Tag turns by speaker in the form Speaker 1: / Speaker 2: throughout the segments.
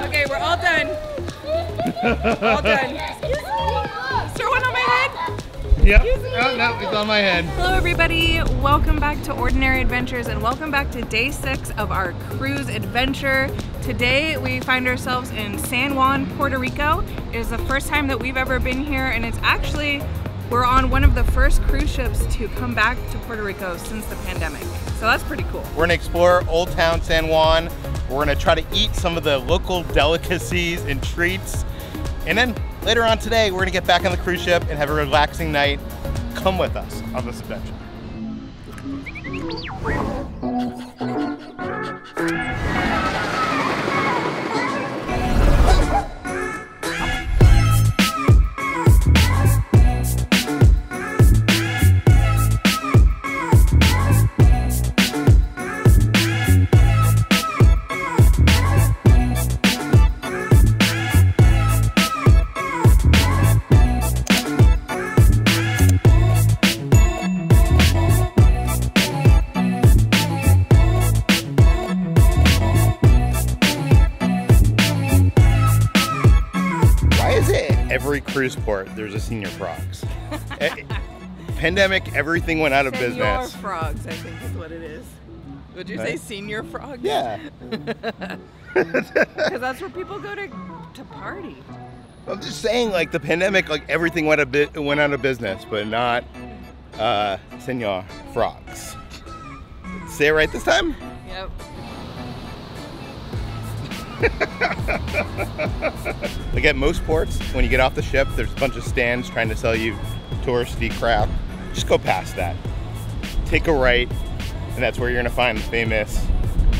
Speaker 1: Okay, we're all done. all done. Is one on my head?
Speaker 2: Yep. Oh, no, it's on my head.
Speaker 1: Hello everybody, welcome back to Ordinary Adventures and welcome back to day six of our cruise adventure. Today we find ourselves in San Juan, Puerto Rico. It is the first time that we've ever been here and it's actually, we're on one of the first cruise ships to come back to Puerto Rico since the pandemic. So that's pretty cool.
Speaker 2: We're gonna explore Old Town San Juan. We're gonna try to eat some of the local delicacies and treats. And then later on today, we're gonna get back on the cruise ship and have a relaxing night. Come with us on this adventure. Port there's a senior frogs? Eh, Pandemic, everything went out of
Speaker 1: Senior
Speaker 2: business.
Speaker 1: frogs, I think is what it is. Would you say
Speaker 2: Right.
Speaker 1: senior frogs?
Speaker 2: Yeah.
Speaker 1: Because that's where people go to to party.
Speaker 2: I'm just saying, like the pandemic, like everything went a bit went out of business, but not uh, Senor Frogs. Say it right this time.
Speaker 1: Yep.
Speaker 2: Like at most ports, when you get off the ship, there's a bunch of stands trying to sell you touristy crap. Just go past that. Take a right, and that's where you're gonna find the famous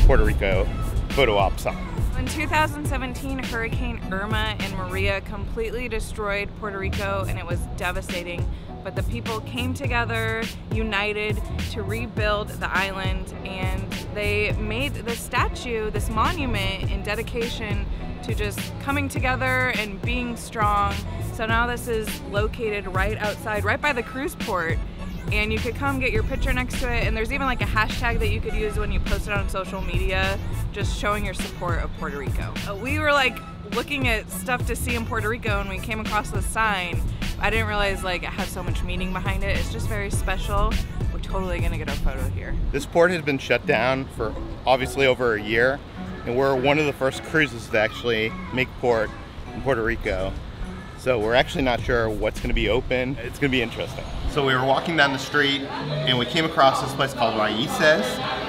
Speaker 2: Puerto Rico photo op sign.
Speaker 1: In 2017, Hurricane Irma and Maria completely destroyed Puerto Rico and it was devastating. But the people came together, united to rebuild the island, and they made this statue, this monument in dedication to just coming together and being strong. So now this is located right outside, right by the cruise port and you could come get your picture next to it and there's even like a hashtag that you could use when you post it on social media just showing your support of Puerto Rico. Uh, We were like looking at stuff to see in Puerto Rico and we came across this sign. I didn't realize like it has so much meaning behind it. It's just very special. We're totally gonna get our photo here.
Speaker 2: This port has been shut down for obviously over a year, and we're one of the first cruises to actually make port in Puerto Rico. So we're actually not sure what's going to be open. It's going to be interesting. So we were walking down the street, and we came across this place called Raices,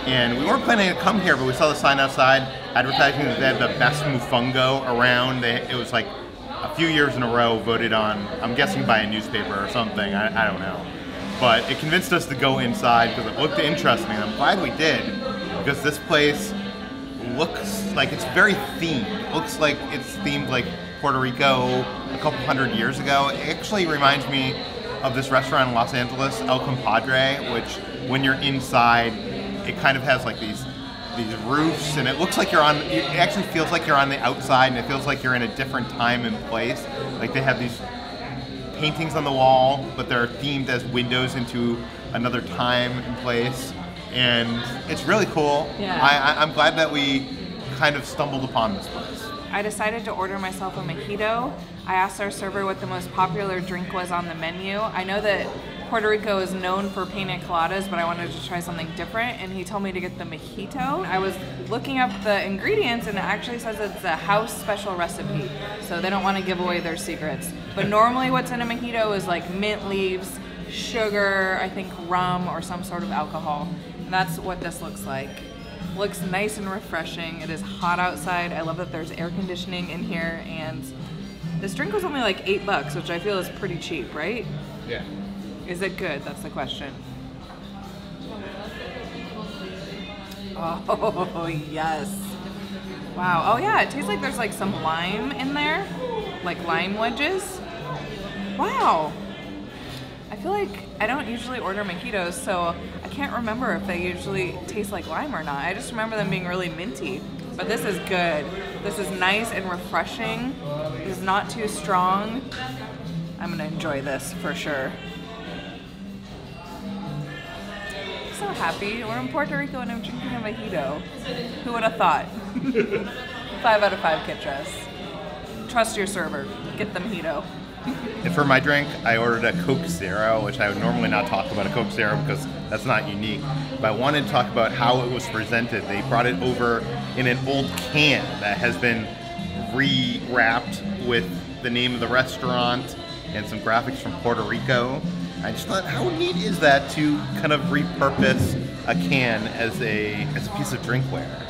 Speaker 2: and we weren't planning to come here, but we saw the sign outside advertising that they had the best mofongo around. They, it was like a few years in a row voted on, I'm guessing by a newspaper or something. I, I don't know but it convinced us to go inside because it looked interesting. I'm glad we did because this place looks like it's very themed. It looks like it's themed like Puerto Rico a couple hundred years ago. It actually reminds me of this restaurant in Los Angeles, El Compadre, which when you're inside, it kind of has like these these roofs and it looks like you're on it actually feels like you're on the outside and it feels like you're in a different time and place like they have these paintings on the wall, but they're themed as windows into another time and place. And it's really cool.
Speaker 1: Yeah.
Speaker 2: I, I, I'm glad that we kind of stumbled upon this place.
Speaker 1: I decided to order myself a mojito. I asked our server what the most popular drink was on the menu. I know that Puerto Rico is known for pina coladas, but I wanted to try something different, and he told me to get the mojito. I was looking up the ingredients, and it actually says it's a house special recipe, so they don't want to give away their secrets. But normally, what's in a mojito is like mint leaves, sugar, I think rum, or some sort of alcohol. That's what this looks like. Looks nice and refreshing. It is hot outside. I love that there's air conditioning in here, and this drink was only like eight bucks, which I feel is pretty cheap, right?
Speaker 2: Yeah.
Speaker 1: Is it good? That's the question. Oh, yes. Wow. Oh, yeah. It tastes like there's like some lime in there, like lime wedges. Wow. I feel like I don't usually order mojitos, so can't remember if they usually taste like lime or not. I just remember them being really minty. But this is good. This is nice and refreshing. It is not too strong. I'm gonna enjoy this for sure. So happy. We're in Puerto Rico and I'm drinking a mojito. Who would have thought? Five out of five Kitras. Trust your server. Get the Hito.
Speaker 2: And for my drink, I ordered a Coke Zero, which I would normally not talk about a Coke Zero because that's not unique. But I wanted to talk about how it was presented. They brought it over in an old can that has been re-wrapped with the name of the restaurant and some graphics from Puerto Rico. I just thought, how neat is that to kind of repurpose a can as a as a piece of drinkware?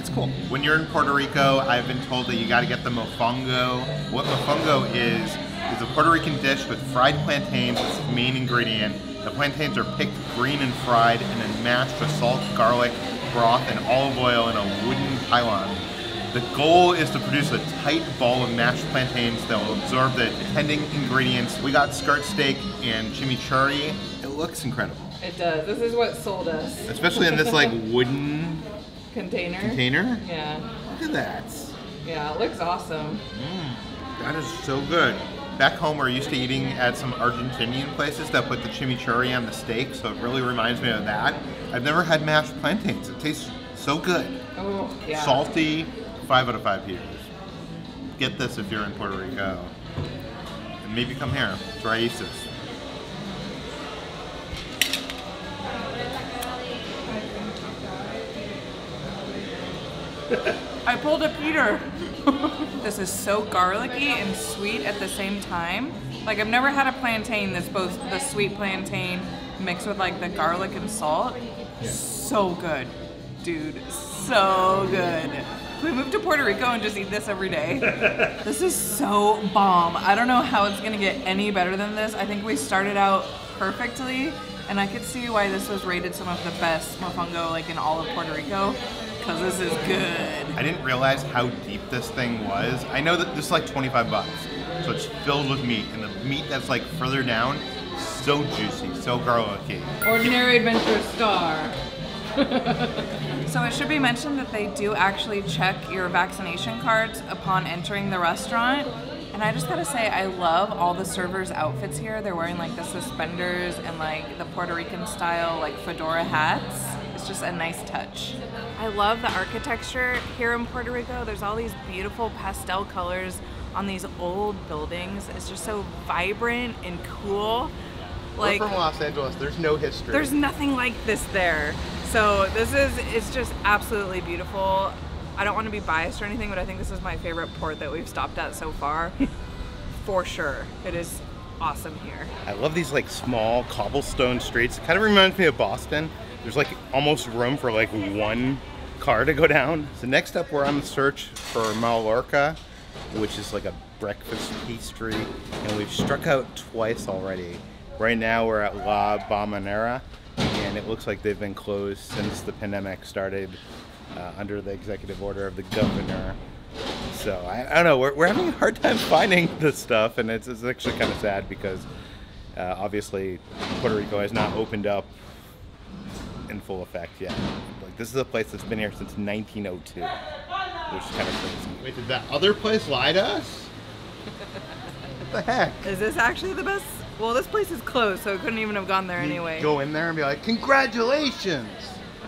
Speaker 2: It's cool. When you're in Puerto Rico, I've been told that you got to get the mofongo. What mofongo is is a Puerto Rican dish with fried plantains as the main ingredient. The plantains are picked green and fried, and then mashed with salt, garlic, broth, and olive oil in a wooden pilón. The goal is to produce a tight ball of mashed plantains that will absorb the attending ingredients. We got skirt steak and chimichurri. It looks incredible,
Speaker 1: It does. This is what sold us.
Speaker 2: especially in this like wooden
Speaker 1: Container.
Speaker 2: container.
Speaker 1: Yeah.
Speaker 2: Look at that.
Speaker 1: Yeah, it looks awesome.
Speaker 2: Mm, that is so good. Back home, we're used to eating at some Argentinian places that put the chimichurri on the steak, so it really reminds me of that. I've never had mashed plantains. It tastes so good.
Speaker 1: Oh, yeah.
Speaker 2: Salty, five out of five peers. Get this if you're in Puerto Rico. And maybe come here. Try Isis.
Speaker 1: I pulled a Peter. this is so garlicky and sweet at the same time. Like I've never had a plantain that's both the sweet plantain mixed with like the garlic and salt. So good, dude. So good. Can we move to Puerto Rico and just eat this every day? this is so bomb. I don't know how it's gonna get any better than this. I think we started out perfectly, and I could see why this was rated some of the best mofongo like in all of Puerto Rico, because this is good.
Speaker 2: I didn't realize how deep this thing was. I know that this is like 25 bucks, so it's filled with meat, and the meat that's like further down, so juicy, so garlicky.
Speaker 1: Ordinary Adventure Star. so it should be mentioned that they do actually check your vaccination cards upon entering the restaurant. And I just gotta say, I love all the servers' outfits here. They're wearing like the suspenders and like the Puerto Rican style like fedora hats. Just a nice touch. I love the architecture here in Puerto Rico. There's all these beautiful pastel colors on these old buildings. It's just so vibrant and cool. Like
Speaker 2: We're from Los Angeles. There's no history.
Speaker 1: there's nothing like this there. So this is it's just absolutely beautiful. I don't want to be biased or anything, but I think this is my favorite port that we've stopped at so far. For sure. It is awesome here.
Speaker 2: I love these like small cobblestone streets. It kind of reminds me of Boston. There's like almost room for like one car to go down. So next up, we're on the search for Mallorca, which is like a breakfast pastry, and we've struck out twice already. Right now, we're at La Bombonera, and it looks like they've been closed since the pandemic started uh, under the executive order of the governor. So I, I don't know. We're, we're having a hard time finding this stuff, and it's, it's actually kind of sad because uh, obviously Puerto Rico has not opened up in full effect yet. Like this is a place that's been here since 1902, which is kind of crazy. Wait, did that other place lie to us? what the heck?
Speaker 1: Is this actually the best? Well, this place is closed, so it couldn't even have gone there anyway.
Speaker 2: Go in there and be like, congratulations!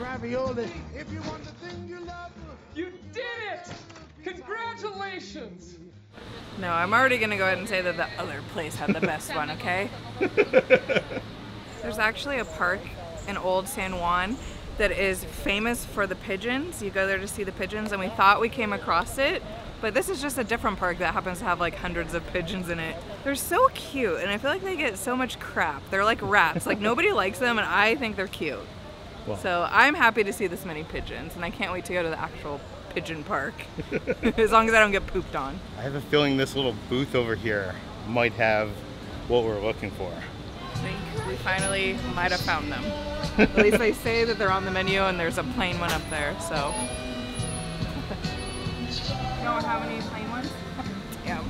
Speaker 3: ravioli. If you want the thing you love,
Speaker 4: You did it! Congratulations!
Speaker 1: No, I'm already gonna go ahead and say that the other place had the best one, okay? There's actually a park in Old San Juan that is famous for the pigeons. You go there to see the pigeons, and we thought we came across it, but this is just a different park that happens to have like hundreds of pigeons in it. They're so cute, and I feel like they get so much crap. They're like rats. Like nobody likes them, and I think they're cute. So I'm happy to see this many pigeons, and I can't wait to go to the actual pigeon park. as long as I don't get pooped on.
Speaker 2: I have a feeling this little booth over here might have what we're looking for.
Speaker 1: I think we finally might have found them. At least they say that they're on the menu and there's a plain one up there, so. you don't have any plain ones? yeah,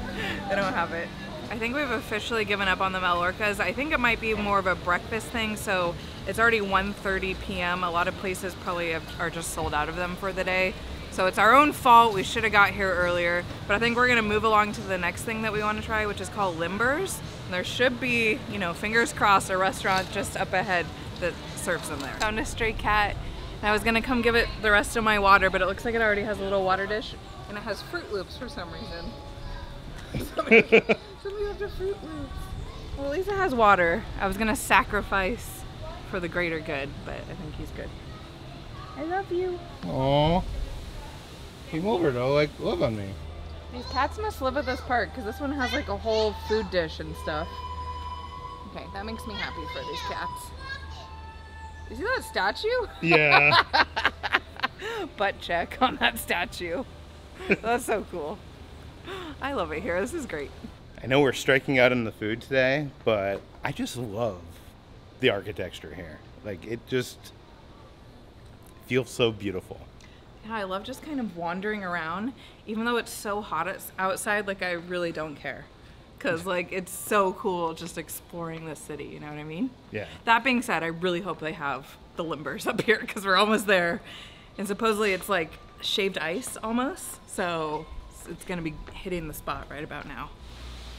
Speaker 1: they don't have it. I think we've officially given up on the Mallorcas. I think it might be more of a breakfast thing, so it's already 1.30 p.m. A lot of places probably have, are just sold out of them for the day. So it's our own fault. We should have got here earlier. But I think we're gonna move along to the next thing that we want to try, which is called Limbers. And there should be, you know, fingers crossed, a restaurant just up ahead that serves them there. Found a stray cat And I was gonna come give it the rest of my water, but it looks like it already has a little water dish and it has Fruit Loops for some reason. Somebody, somebody left a Fruit Loops. Well, at least it has water. I was gonna sacrifice for the greater good, but I think he's good. I love you.
Speaker 2: Aw. Came over to like love on me.
Speaker 1: These cats must live at this park because this one has like a whole food dish and stuff. Okay, that makes me happy for these cats. You that a statue?
Speaker 2: Yeah.
Speaker 1: Butt check on that statue. That's so cool. I love it here. This is great.
Speaker 2: I know we're striking out on the food today, but I just love the architecture here. Like it just feels so beautiful.
Speaker 1: Yeah, I love just kind of wandering around, even though it's so hot outside. Like I really don't care, cause like it's so cool just exploring the city. You know what I mean?
Speaker 2: Yeah.
Speaker 1: That being said, I really hope they have the limbers up here because we're almost there, and supposedly it's like shaved ice almost. So it's gonna be hitting the spot right about now.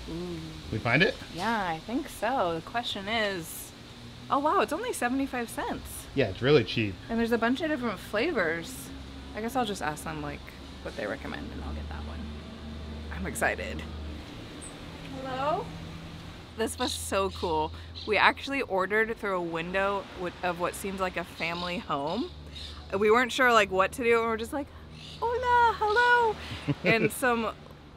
Speaker 1: Ooh.
Speaker 2: We find it?
Speaker 1: Yeah, I think so. The question is, oh wow, it's only seventy-five cents.
Speaker 2: Yeah, it's really cheap.
Speaker 1: And there's a bunch of different flavors. I guess I'll just ask them like what they recommend and I'll get that one. I'm excited. Hello? This was so cool. We actually ordered through a window of what seems like a family home. We weren't sure like what to do and we are just like, hola, hello. and some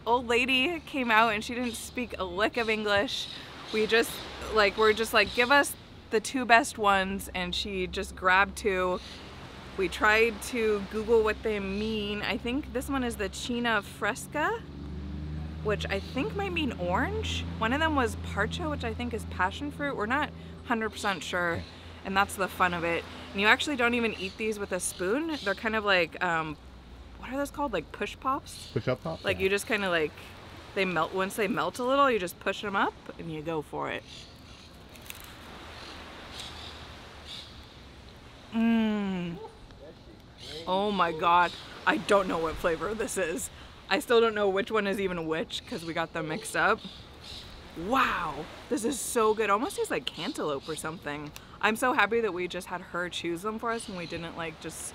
Speaker 1: old lady came out and she didn't speak a lick of English. We just like we're just like give us the two best ones and she just grabbed two. We tried to Google what they mean. I think this one is the China Fresca, which I think might mean orange. One of them was Parcha, which I think is passion fruit. We're not 100% sure, and that's the fun of it. And you actually don't even eat these with a spoon. They're kind of like, um, what are those called? Like push pops?
Speaker 2: Push up top?
Speaker 1: Like you just kind of like, they melt, once they melt a little, you just push them up and you go for it. Mmm. Oh my god. I don't know what flavor this is. I still don't know which one is even which because we got them mixed up. Wow. This is so good. Almost tastes like cantaloupe or something. I'm so happy that we just had her choose them for us and we didn't like just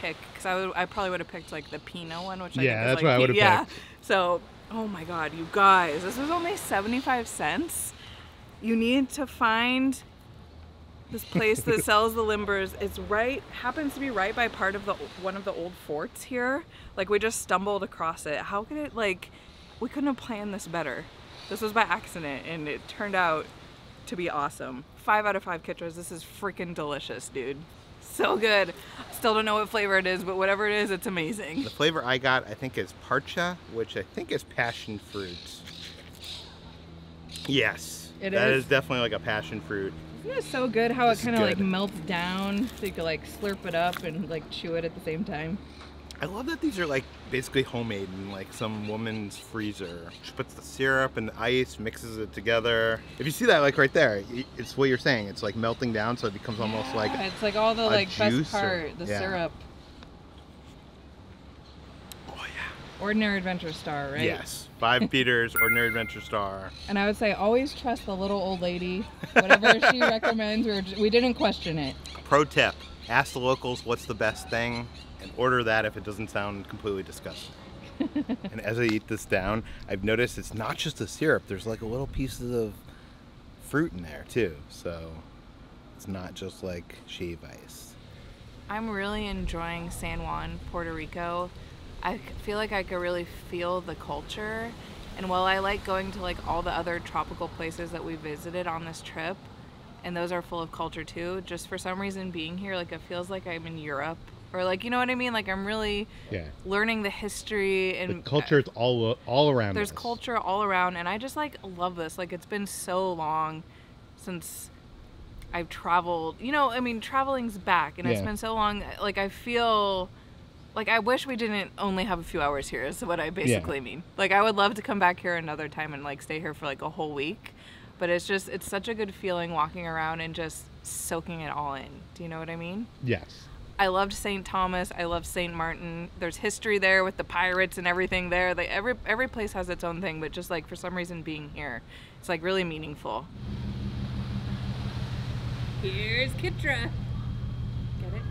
Speaker 1: pick because I would I probably would have picked like the Pinot one, which I
Speaker 2: Yeah,
Speaker 1: think is
Speaker 2: that's
Speaker 1: like
Speaker 2: what I would've
Speaker 1: yeah.
Speaker 2: picked.
Speaker 1: So, oh my god, you guys, this was only 75 cents. You need to find this place that sells the limbers. It's right happens to be right by part of the one of the old forts here. Like we just stumbled across it. How could it like we couldn't have planned this better. This was by accident and it turned out to be awesome. 5 out of 5 Kitras. This is freaking delicious, dude. So good. Still don't know what flavor it is, but whatever it is, it's amazing.
Speaker 2: The flavor I got, I think, is parcha, which I think is passion fruit. Yes.
Speaker 1: It
Speaker 2: that
Speaker 1: is.
Speaker 2: is definitely like a passion fruit.
Speaker 1: Isn't it so good how
Speaker 2: This
Speaker 1: it kind of like melts down so you can like slurp it up and like chew it at the same time?
Speaker 2: I love that these are like basically homemade in like some woman's freezer. She puts the syrup and the ice, mixes it together. If you see that like right there, it's what you're saying. It's like melting down, so it becomes almost like
Speaker 1: Yeah, it's like all the like best
Speaker 2: or-
Speaker 1: part, the
Speaker 2: yeah.
Speaker 1: syrup.
Speaker 2: oh yeah.
Speaker 1: Ordinary Adventure Star, right?
Speaker 2: Yes, five Peters, Ordinary Adventure Star.
Speaker 1: And I would say always trust the little old lady. Whatever she recommends, we, we didn't question it.
Speaker 2: Pro tip: ask the locals what's the best thing, and order that if it doesn't sound completely disgusting. and as I eat this down, I've noticed it's not just the syrup. There's like a little pieces of fruit in there too, so it's not just like shave ice.
Speaker 1: I'm really enjoying San Juan, Puerto Rico. I feel like I could really feel the culture. And while I like going to like all the other tropical places that we visited on this trip, and those are full of culture too, just for some reason being here, like it feels like I'm in Europe. Or like, you know what I mean? Like I'm really
Speaker 2: Yeah,
Speaker 1: learning the history and
Speaker 2: the culture is all all around.
Speaker 1: there's
Speaker 2: us.
Speaker 1: culture all around and i just like love this like it's been so long since i've traveled you know i mean traveling's back and it's been so long like i feel like i wish we didn't only have a few hours here is what i basically mean like i would love to come back here another time and like stay here for like a whole week but it's just it's such a good feeling walking around and just soaking it all in do you know what i mean
Speaker 2: Yes.
Speaker 1: I loved St. Thomas. I love St. Martin. There's history there with the pirates and everything there. Like every every place has its own thing, but just like for some reason being here, it's like really meaningful. Here's Kitra. Get it?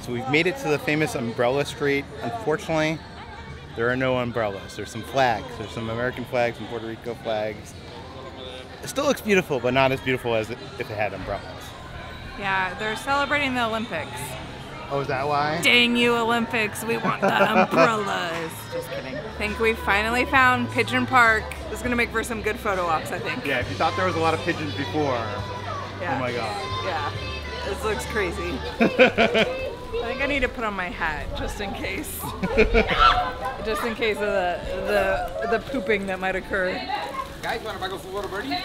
Speaker 2: So we've made it to the famous Umbrella Street. Unfortunately, there are no umbrellas. There's some flags. There's some American flags and Puerto Rico flags. It still looks beautiful, but not as beautiful as if it had umbrellas.
Speaker 1: Yeah, they're celebrating the Olympics.
Speaker 2: Oh, is that why?
Speaker 1: Dang you, Olympics, we want the umbrellas. Just kidding. I think we finally found Pigeon Park. This is gonna make for some good photo ops, I think.
Speaker 2: Yeah, if you thought there was a lot of pigeons before, oh
Speaker 1: Yeah.
Speaker 2: oh my god.
Speaker 1: Yeah, this looks crazy. I think I need to put on my hat just in case. just in case of the the the pooping that might occur.
Speaker 4: Guys, want a bag of food water birdie? Um,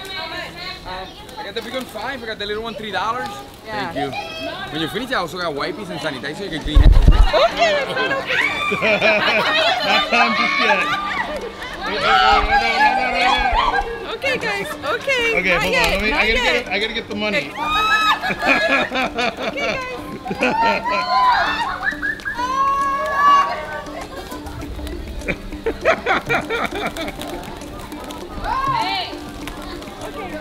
Speaker 4: I got the big one five, I got the little one three dollars.
Speaker 1: Yeah.
Speaker 4: Thank you. When you finish, I also got wipes and sanitizer so you can clean it.
Speaker 1: Okay, that's not okay.
Speaker 2: Not time just yet.
Speaker 1: Okay, guys. Okay.
Speaker 2: Okay,
Speaker 1: not
Speaker 2: hold
Speaker 1: yet,
Speaker 2: on. Me, I gotta
Speaker 1: yet.
Speaker 2: get. I gotta get the money.
Speaker 1: Okay,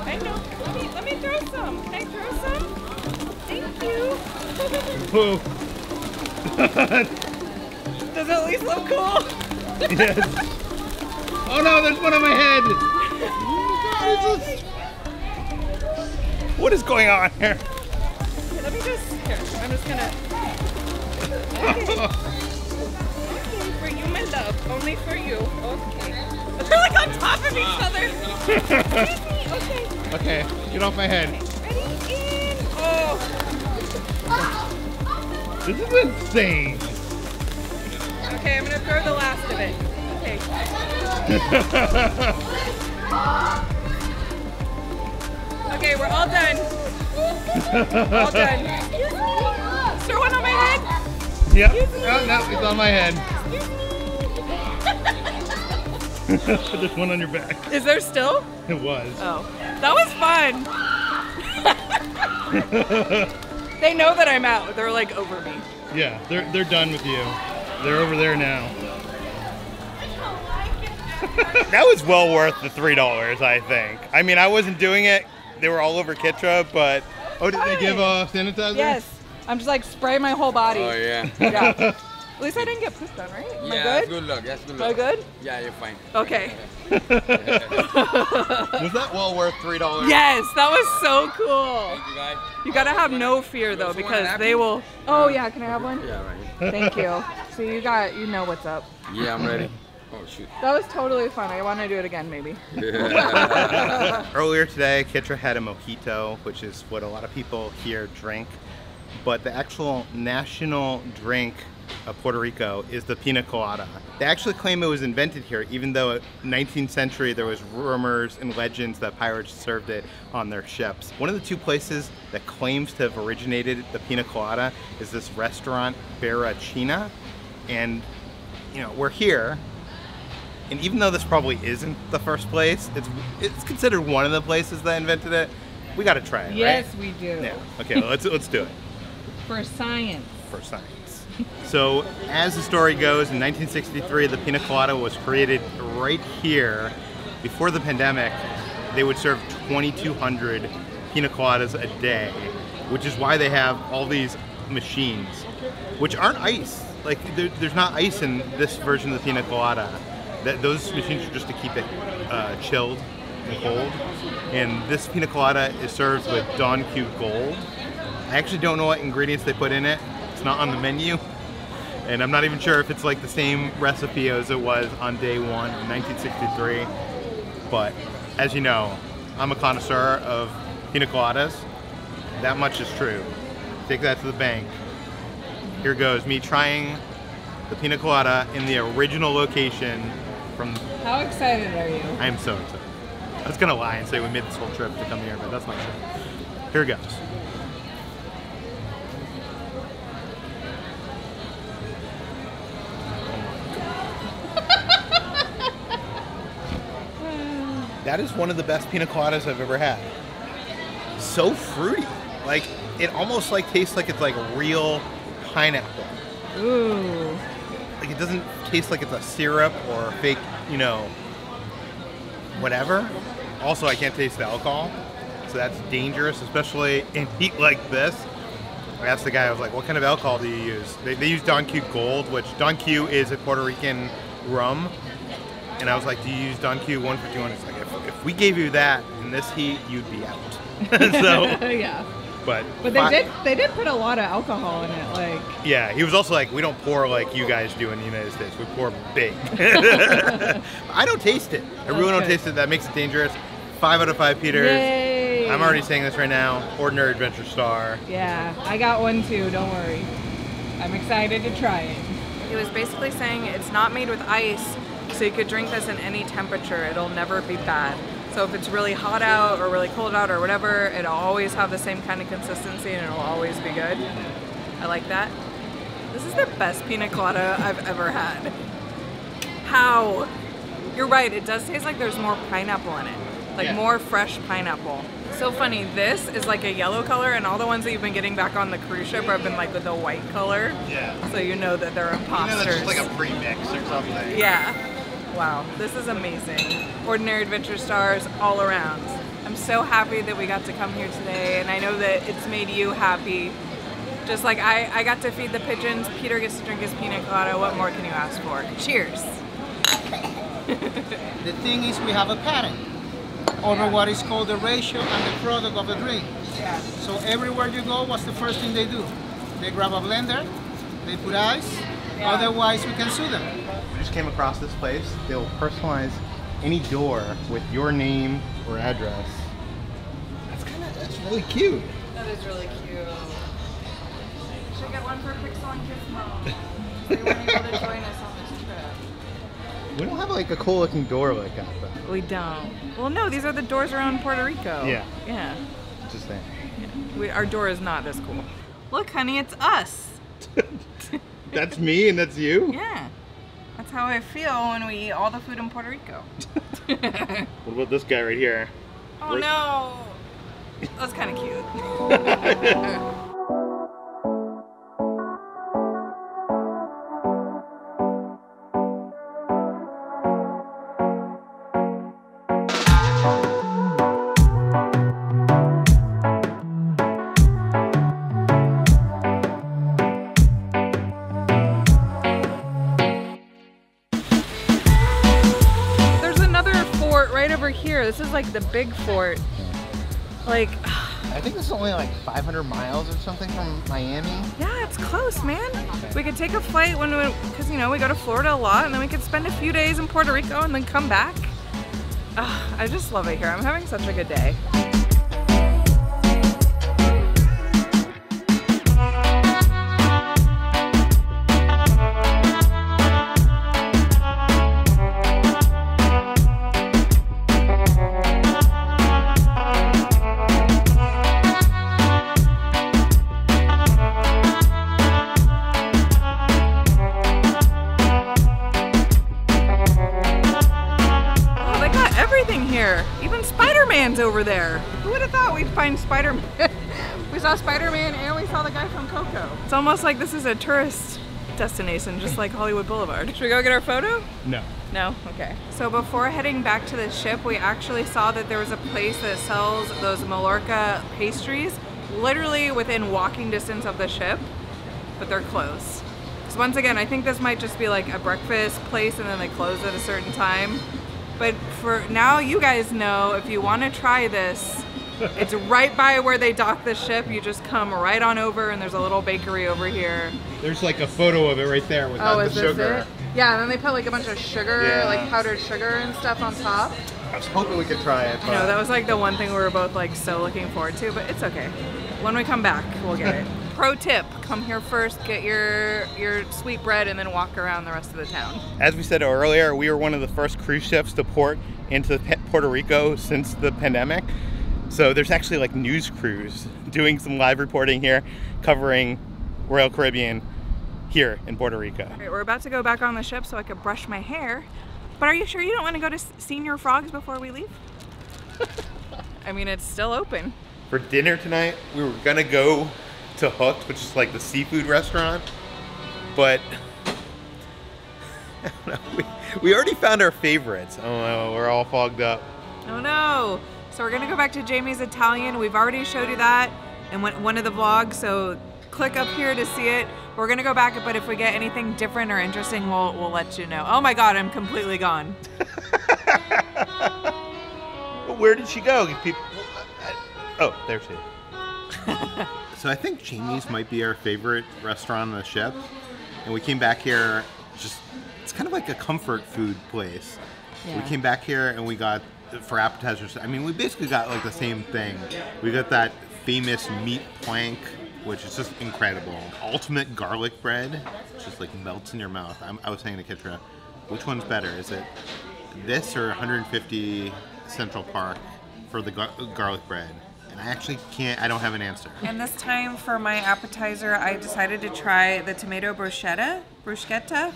Speaker 1: I know. Let me let me throw some. Can I throw some? Thank you. Does it at least look cool?
Speaker 2: Yes. Oh no, there's one on my head. What is going on here?
Speaker 1: Okay, let me just here. I'm just gonna. Okay. okay, for you, my love. Only for you. Okay. They're like on top of each other. Me. Okay.
Speaker 2: Okay, get off my head.
Speaker 1: Ready? In. Oh.
Speaker 2: This is insane.
Speaker 1: Okay, I'm gonna throw the last of it. Okay. Okay, we're all done. all done. Is there one on my head?
Speaker 2: Yep. Oh, no, it's on my head. There's one on your back.
Speaker 1: Is there still?
Speaker 2: It was.
Speaker 1: Oh, that was fun. they know that I'm out. They're like over me.
Speaker 2: Yeah, they're they're done with you. They're over there now. that was well worth the three dollars, I think. I mean, I wasn't doing it. They were all over Kitra, but oh, did they give uh, sanitizer?
Speaker 1: Yes. I'm just like spray my whole body.
Speaker 4: Oh yeah.
Speaker 1: Yeah. At least I didn't get pooped on, right? Am
Speaker 4: yeah,
Speaker 1: I good?
Speaker 4: good luck. That's good
Speaker 1: Am I good?
Speaker 4: Yeah, you're fine.
Speaker 1: Okay.
Speaker 2: Was that well worth three dollars?
Speaker 1: Yes, that was so cool.
Speaker 4: Thank you guys.
Speaker 1: You gotta have no fear though, because they will. Oh yeah, can I have one?
Speaker 4: Yeah, right.
Speaker 1: Thank you. So you got, you know what's up.
Speaker 4: Yeah, I'm ready. Oh shoot.
Speaker 1: That was totally fun. I want to do it again, maybe.
Speaker 2: Earlier today, Kitra had a mojito, which is what a lot of people here drink. But the actual national drink of Puerto Rico is the pina colada. They actually claim it was invented here, even though 19th century there was rumors and legends that pirates served it on their ships. One of the two places that claims to have originated the pina colada is this restaurant, Barrachina. And, you know, we're here, and even though this probably isn't the first place, it's it's considered one of the places that invented it. We got to try it, right?
Speaker 1: we do.
Speaker 2: Yeah. Okay. well, let's let's do it
Speaker 1: For science.
Speaker 2: for science. So, as the story goes, in 1963, the pina colada was created right here. Before the pandemic, they would serve 2,200 pina coladas a day, which is why they have all these machines, which aren't ice. Like, there, there's not ice in this version of the pina colada. That those machines are just to keep it uh, chilled and cold. And this pina colada is served with Don Q Gold. I actually don't know what ingredients they put in it. It's not on the menu. And I'm not even sure if it's like the same recipe as it was on day one in 1963. But as you know, I'm a connoisseur of pina coladas. That much is true. Take that to the bank. Here goes me trying the pina colada in the original location from.
Speaker 1: How excited are you?
Speaker 2: I am so excited. I was gonna lie and say we made this whole trip to come here, but that's not true. Here it goes. That is one of the best pina coladas I've ever had. So fruity. Like it almost like tastes like it's like real pineapple.
Speaker 1: Ooh.
Speaker 2: Like it doesn't taste like it's a syrup or fake, you know, whatever. Also, I can't taste the alcohol, so that's dangerous, especially in heat like this. I asked the guy, I was like, what kind of alcohol do you use? They, they use Don Q Gold, which Don Q is a Puerto Rican rum. And I was like, do you use Don Q 151? It's like, if, if we gave you that in this heat, you'd be out. so,
Speaker 1: yeah.
Speaker 2: But
Speaker 1: But they
Speaker 2: fi-
Speaker 1: did they did put a lot of alcohol in it. Like
Speaker 2: Yeah, he was also like, we don't pour like you guys do in the United States. We pour big. I don't taste it. I really don't taste it. That makes it dangerous. Five out of five Peters.
Speaker 1: Yay.
Speaker 2: I'm already saying this right now. Ordinary Adventure Star.
Speaker 1: Yeah, I got one too, don't worry. I'm excited to try it. He was basically saying it's not made with ice, so you could drink this in any temperature. It'll never be bad. So if it's really hot out or really cold out or whatever, it'll always have the same kind of consistency and it'll always be good. I like that. This is the best pina colada I've ever had. How? You're right, it does taste like there's more pineapple in it. Like
Speaker 2: Yeah.
Speaker 1: more fresh pineapple. So funny, this is like a yellow color and all the ones that you've been getting back on the cruise ship have been like with a white color.
Speaker 2: Yeah.
Speaker 1: So you know that they're imposters.
Speaker 2: You know that's just Like a pre-mix or something.
Speaker 1: Yeah. Wow, this is amazing. Ordinary Adventure Stars all around. I'm so happy that we got to come here today, and I know that it's made you happy. Just like I, I got to feed the pigeons, Peter gets to drink his pina colada. What more can you ask for? Cheers.
Speaker 5: The thing is we have a pattern over what is called the ratio and the product of the drink.
Speaker 1: Yeah.
Speaker 5: So everywhere you go, what's the first thing they do? They grab a blender, they put ice,
Speaker 1: Yeah.
Speaker 5: otherwise we can sue them.
Speaker 2: We just came across this place. They'll personalize any door with your name or address. That's kind of that's really cute.
Speaker 1: That is really cute. Should get one for Pixel and Gizmo. they weren't able to join us on this trip.
Speaker 2: We don't have like a cool looking door like that though.
Speaker 1: We don't. Well, no, these are the doors around Puerto Rico.
Speaker 2: Yeah.
Speaker 1: Yeah.
Speaker 2: Just saying.
Speaker 1: We, our door is not this cool. Look, honey, it's us.
Speaker 2: That's me and that's you?
Speaker 1: Yeah. That's how I feel when we eat all the food in Puerto Rico.
Speaker 2: What about this guy right here?
Speaker 1: oh
Speaker 2: Right.
Speaker 1: no. That's kind of cute. There's like the big fort. Like,
Speaker 2: I think this is only like 500 miles or something from Miami.
Speaker 1: yeah, it's close, man. We could take a flight when we, because you know we go to Florida a lot, and then we could spend a few days in Puerto Rico and then come back. I just love it here. I'm having such a good day. Over there. Who would have thought we'd find Spider-Man? we saw Spider-Man and we saw the guy from Coco. It's almost like this is a tourist destination, just like Hollywood Boulevard. Should we go get our photo?
Speaker 2: No.
Speaker 1: No? Okay. So before heading back to the ship, we actually saw that there was a place that sells those Mallorca pastries literally within walking distance of the ship, but they're closed. So once again, I think this might just be like a breakfast place and then they close at a certain time. But for now, you guys know if you want to try this, it's right by where they dock the ship. You just come right on over, and there's a little bakery over here.
Speaker 2: There's like a photo of it right there without
Speaker 1: Oh,
Speaker 2: the
Speaker 1: is this
Speaker 2: sugar.
Speaker 1: it? Yeah, and then they put like a bunch of sugar,
Speaker 2: Yeah.
Speaker 1: like powdered sugar and stuff on top.
Speaker 2: I was hoping we could try it.
Speaker 1: I know that was like the one thing we were both like so looking forward to, but it's okay. When we come back, we'll get it. Pro tip: come here first, get your your sweet bread, and then walk around the rest of the town.
Speaker 2: As we said earlier, we were one of the first cruise ships to port into Puerto Rico since the pandemic. So there's actually like news crews doing some live reporting here, covering Royal Caribbean here in Puerto Rico.
Speaker 1: Right, we're about to go back on the ship so I could brush my hair. But are you sure you don't want to go to Senior Frogs before we leave? I mean, it's still open.
Speaker 2: For dinner tonight, we were gonna go to Hooked, which is like the seafood restaurant, but know, we, we already found our favorites. Oh no, we're all fogged up.
Speaker 1: Oh no! So we're gonna go back to Jamie's Italian. We've already showed you that in one one of the vlogs. So click up here to see it. We're gonna go back, but if we get anything different or interesting, we'll we'll let you know. Oh my God, I'm completely gone.
Speaker 2: Where did she go? People, oh, there she is. so I think Jamie's might be our favorite restaurant on the ship, and we came back here. Just it's kind of like a comfort food place. We came back here and we got for appetizers. I mean, we basically got like the same thing. We got that famous meat plank, which is just incredible. Ultimate garlic bread, just like melts in your mouth. I'm, I was saying to Kitra, which one's better? Is it this or 150 Central Park for the gar- garlic bread? I actually can't. I don't have an answer.
Speaker 1: And this time for my appetizer, I decided to try the tomato bruschetta. Bruschetta?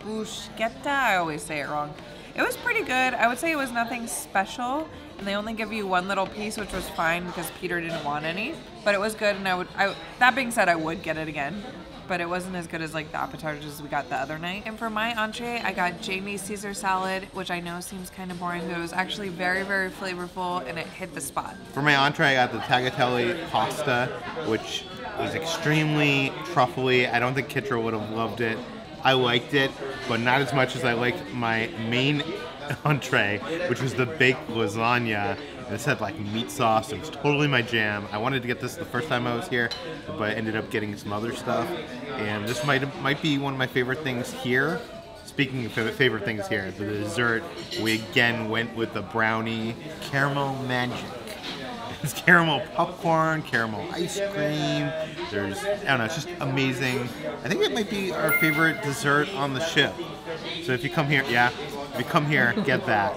Speaker 1: Bruschetta? I always say it wrong. It was pretty good. I would say it was nothing special, and they only give you one little piece, which was fine because Peter didn't want any. But it was good, and I would. I, that being said, I would get it again. But it wasn't as good as like the appetizers we got the other night. And for my entree, I got Jamie's Caesar salad, which I know seems kind of boring, but it was actually very, very flavorful, and it hit the spot.
Speaker 2: For my entree, I got the tagliatelle pasta, which was extremely truffly. I don't think Kitra would have loved it. I liked it, but not as much as I liked my main entree, which was the baked lasagna. And it had like meat sauce. It was totally my jam. I wanted to get this the first time I was here, but I ended up getting some other stuff. And this might might be one of my favorite things here. Speaking of favorite things here, the dessert, we again went with the brownie caramel magic. It's caramel popcorn, caramel ice cream. There's, I don't know, it's just amazing. I think it might be our favorite dessert on the ship. So if you come here, yeah, if you come here, get that.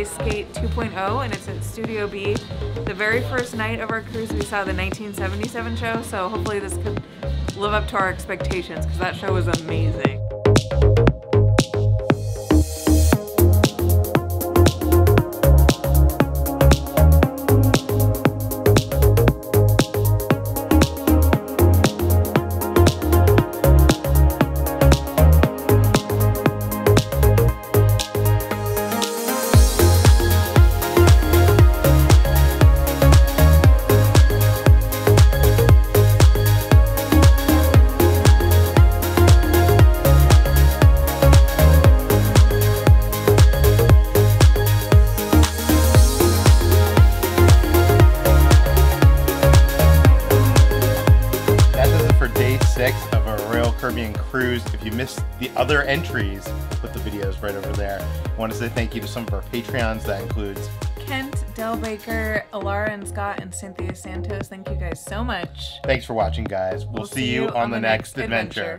Speaker 1: iSkate 2.0 and it's at Studio B. The very first night of our cruise, we saw the 1977 show, so hopefully this could live up to our expectations because that show was amazing. Entries, put the videos right over there. I want to say thank you to some of our Patreons. That includes Kent, Del Baker, Alara and Scott, and Cynthia Santos. Thank you guys so much.
Speaker 2: Thanks for watching, guys. We'll, see, you on, the next adventure.